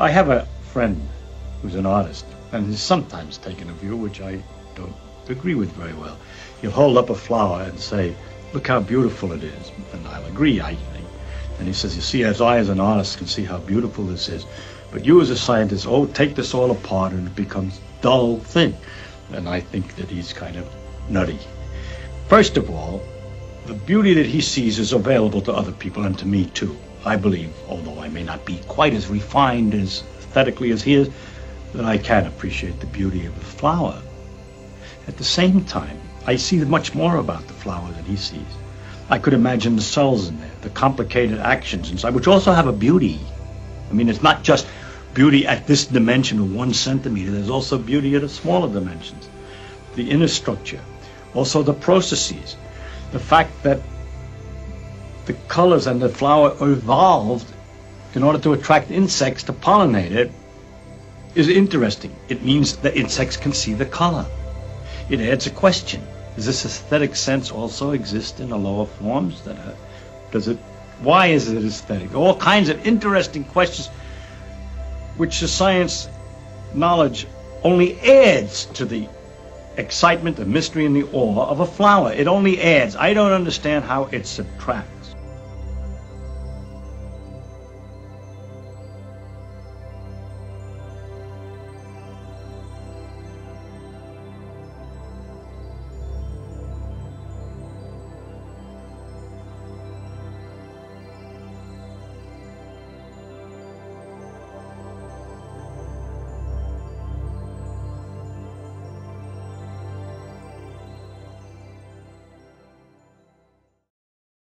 I have a friend who's an artist, and has sometimes taken a view which I don't agree with very well. He'll hold up a flower and say, look how beautiful it is. And I'll agree, I think. And he says, you see, as I as an artist can see how beautiful this is, but you as a scientist, oh, take this all apart and it becomes dull thing. And I think that he's kind of nutty. First of all, the beauty that he sees is available to other people and to me too. I believe, although I may not be quite as refined as aesthetically as he is, that I can appreciate the beauty of a flower. At the same time, I see much more about the flower than he sees. I could imagine the cells in there, the complicated actions inside, which also have a beauty. I mean, it's not just beauty at this dimension of one centimeter. There's also beauty at a smaller dimensions. The inner structure, also the processes, the fact that the colors and the flower evolved in order to attract insects to pollinate it is interesting. It means that insects can see the color. It adds a question. Does this aesthetic sense also exist in the lower forms? That uh, does it? Why is it aesthetic? All kinds of interesting questions, which the science knowledge only adds to the excitement, the mystery, and the awe of a flower. It only adds. I don't understand how it subtracts.